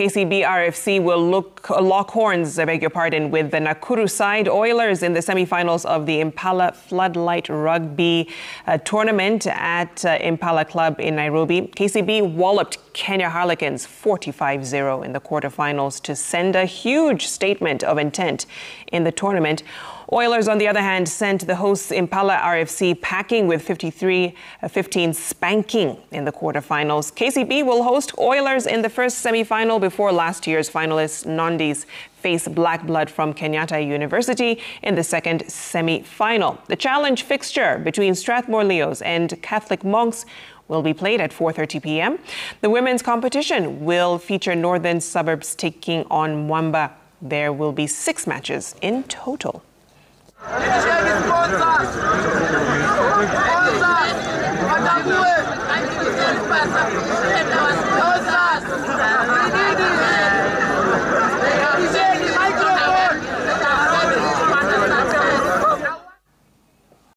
KCB RFC will look lock horns, I beg your pardon, with the Nakuru side Oilers in the semifinals of the Impala Floodlight Rugby uh, tournament at uh, Impala Club in Nairobi. KCB walloped Kenya Harlequins 45-0 in the quarterfinals to send a huge statement of intent in the tournament. Oilers, on the other hand, sent the hosts Impala RFC packing with 53 15 spanking in the quarterfinals. KCB will host Oilers in the first semifinal before last year's finalists Nondies face Blak Blad from Kenyatta University in the second semi-final. The challenge fixture between Strathmore Leos and Catholic Monks will be played at 4:30 p.m. The women's competition will feature Northern Suburbs taking on Mwamba. There will be six matches in total.